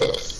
this.